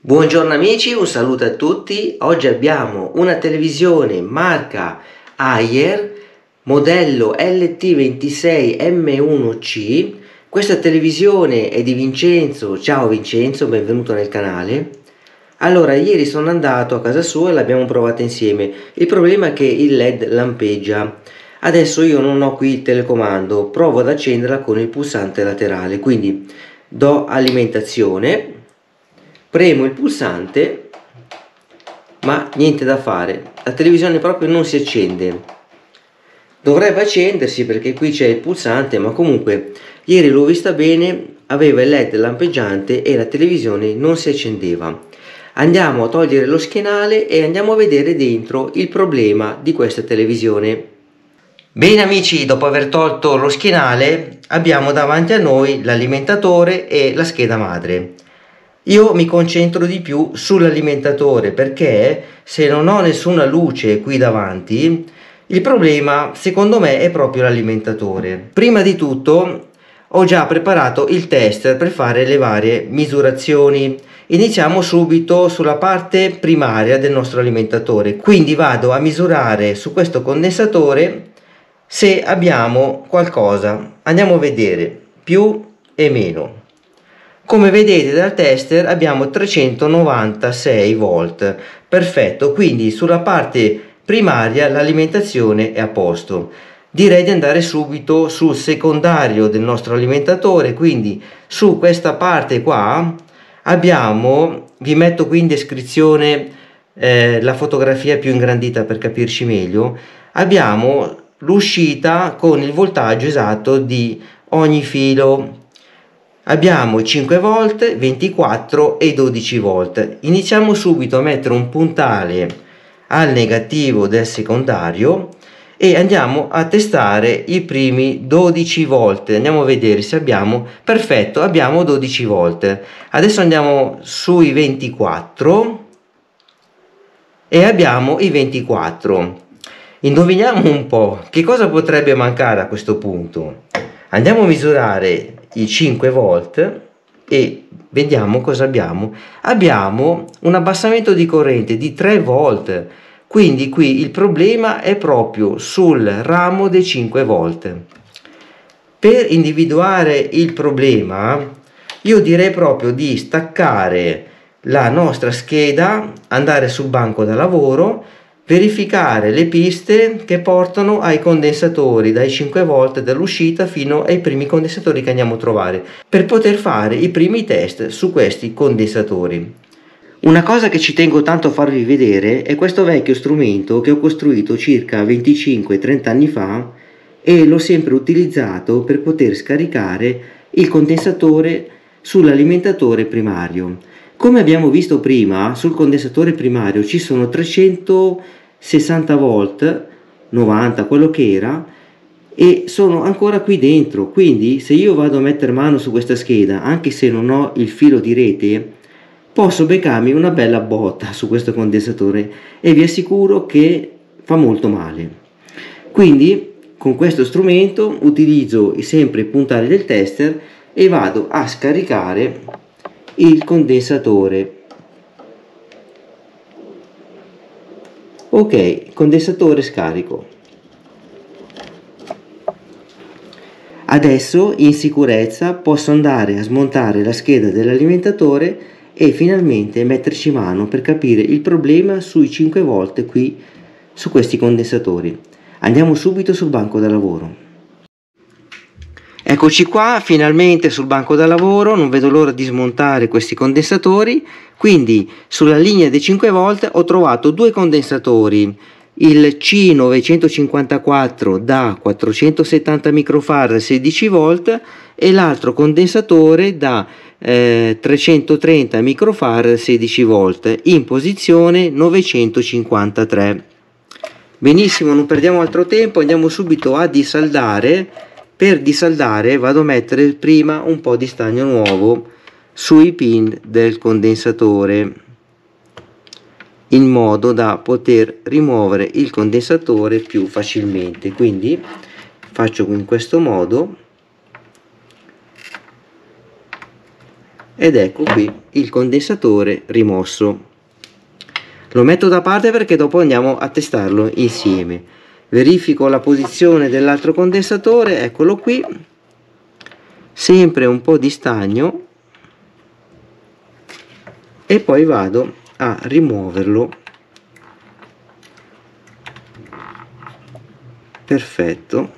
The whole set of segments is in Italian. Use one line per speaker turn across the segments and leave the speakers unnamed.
Buongiorno amici, un saluto a tutti. Oggi abbiamo una televisione marca Ayer, modello LT26M1C. Questa televisione è di Vincenzo. Ciao Vincenzo, benvenuto nel canale. Allora, ieri sono andato a casa sua e l'abbiamo provata insieme. Il problema è che il LED lampeggia. Adesso io non ho qui il telecomando, provo ad accenderla con il pulsante laterale. Quindi do alimentazione premo il pulsante ma niente da fare la televisione proprio non si accende dovrebbe accendersi perché qui c'è il pulsante ma comunque ieri l'ho vista bene aveva il led lampeggiante e la televisione non si accendeva andiamo a togliere lo schienale e andiamo a vedere dentro il problema di questa televisione bene amici dopo aver tolto lo schienale abbiamo davanti a noi l'alimentatore e la scheda madre. Io mi concentro di più sull'alimentatore perché se non ho nessuna luce qui davanti il problema secondo me è proprio l'alimentatore. Prima di tutto ho già preparato il tester per fare le varie misurazioni. Iniziamo subito sulla parte primaria del nostro alimentatore. Quindi vado a misurare su questo condensatore se abbiamo qualcosa andiamo a vedere più e meno come vedete dal tester abbiamo 396 volt, perfetto, quindi sulla parte primaria l'alimentazione è a posto. Direi di andare subito sul secondario del nostro alimentatore, quindi su questa parte qua abbiamo, vi metto qui in descrizione eh, la fotografia più ingrandita per capirci meglio, abbiamo l'uscita con il voltaggio esatto di ogni filo. Abbiamo 5 volt 24 e 12 volt iniziamo subito a mettere un puntale al negativo del secondario e andiamo a testare i primi 12 volt andiamo a vedere se abbiamo perfetto abbiamo 12 volt adesso andiamo sui 24 e abbiamo i 24 indoviniamo un po' che cosa potrebbe mancare a questo punto? Andiamo a misurare i 5 volt e vediamo cosa abbiamo. Abbiamo un abbassamento di corrente di 3 volt quindi qui il problema è proprio sul ramo dei 5 volt. Per individuare il problema io direi proprio di staccare la nostra scheda andare sul banco da lavoro verificare le piste che portano ai condensatori dai 5 volt dall'uscita fino ai primi condensatori che andiamo a trovare per poter fare i primi test su questi condensatori. Una cosa che ci tengo tanto a farvi vedere è questo vecchio strumento che ho costruito circa 25-30 anni fa e l'ho sempre utilizzato per poter scaricare il condensatore sull'alimentatore primario. Come abbiamo visto prima, sul condensatore primario ci sono 360 volt, 90 quello che era, e sono ancora qui dentro, quindi se io vado a mettere mano su questa scheda, anche se non ho il filo di rete, posso beccarmi una bella botta su questo condensatore e vi assicuro che fa molto male. Quindi con questo strumento utilizzo sempre i puntali del tester e vado a scaricare il condensatore. Ok condensatore scarico. Adesso in sicurezza posso andare a smontare la scheda dell'alimentatore e finalmente metterci mano per capire il problema sui 5 volte qui su questi condensatori. Andiamo subito sul banco da lavoro Eccoci qua, finalmente sul banco da lavoro, non vedo l'ora di smontare questi condensatori, quindi sulla linea dei 5 volt ho trovato due condensatori, il C954 da 470 microfarad 16 volt e l'altro condensatore da eh, 330 microfarad 16 volt in posizione 953. Benissimo, non perdiamo altro tempo, andiamo subito a disaldare per disaldare vado a mettere prima un po' di stagno nuovo sui pin del condensatore in modo da poter rimuovere il condensatore più facilmente. Quindi faccio in questo modo ed ecco qui il condensatore rimosso. Lo metto da parte perché dopo andiamo a testarlo insieme verifico la posizione dell'altro condensatore eccolo qui. Sempre un po' di stagno. E poi vado a rimuoverlo. Perfetto.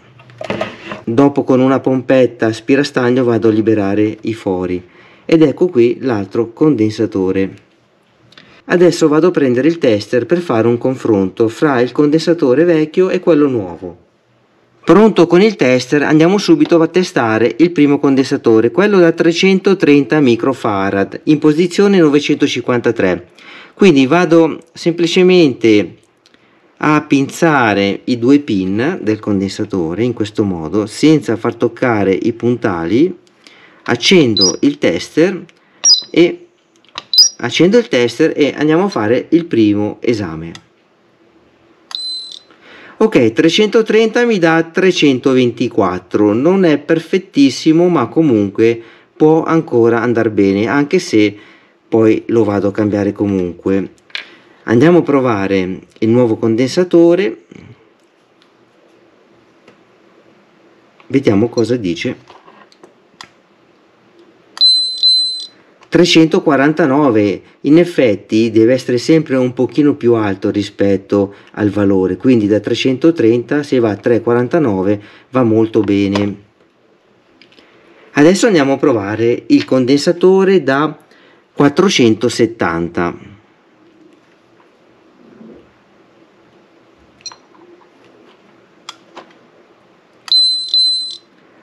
Dopo con una pompetta aspirastagno vado a liberare i fori. Ed ecco qui l'altro condensatore adesso vado a prendere il tester per fare un confronto fra il condensatore vecchio e quello nuovo. Pronto con il tester andiamo subito a testare il primo condensatore quello da 330 microfarad in posizione 953 quindi vado semplicemente a pinzare i due pin del condensatore in questo modo senza far toccare i puntali. Accendo il tester e accendo il tester e andiamo a fare il primo esame. Ok 330 mi dà 324 non è perfettissimo ma comunque può ancora andare bene anche se poi lo vado a cambiare comunque. Andiamo a provare il nuovo condensatore. Vediamo cosa dice 349 in effetti deve essere sempre un pochino più alto rispetto al valore. Quindi da 330 se va a 349 va molto bene. Adesso andiamo a provare il condensatore da 470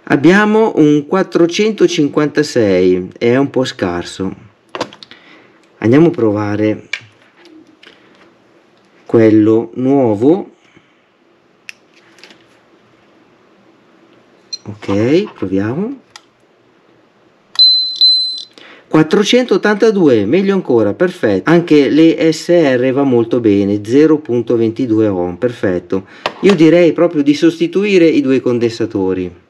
abbiamo un 456 è un po' scarso. Andiamo a provare quello nuovo. Ok proviamo. 482 meglio ancora perfetto. Anche le SR va molto bene 0.22 ohm perfetto. Io direi proprio di sostituire i due condensatori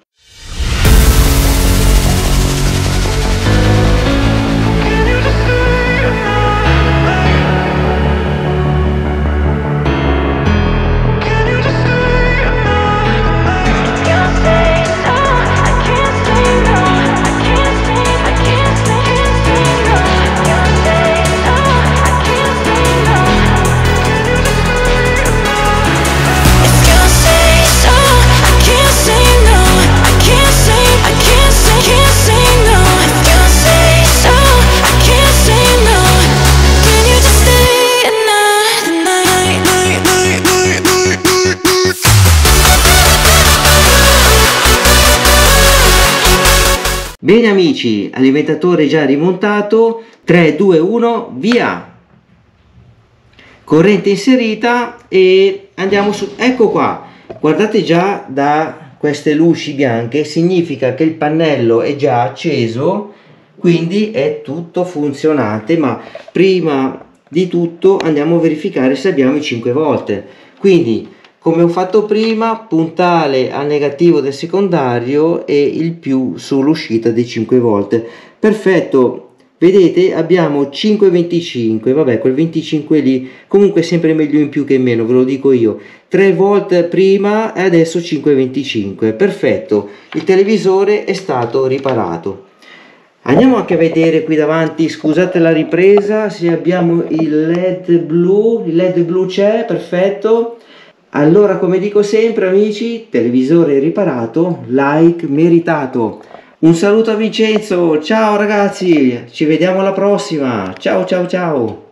Bene amici, alimentatore già rimontato, 3, 2, 1, via! Corrente inserita e andiamo su, ecco qua, guardate già da queste luci bianche, significa che il pannello è già acceso, quindi è tutto funzionante, ma prima di tutto andiamo a verificare se abbiamo i 5 volte. Quindi come ho fatto prima puntale al negativo del secondario e il più sull'uscita di 5 volte. Perfetto. Vedete abbiamo 5,25 vabbè quel 25 lì comunque sempre meglio in più che in meno ve lo dico io. 3 volt prima e adesso 5,25 perfetto. Il televisore è stato riparato. Andiamo anche a vedere qui davanti scusate la ripresa se abbiamo il led blu. Il led blu c'è perfetto allora, come dico sempre amici, televisore riparato, like meritato. Un saluto a Vincenzo, ciao ragazzi, ci vediamo alla prossima, ciao ciao ciao.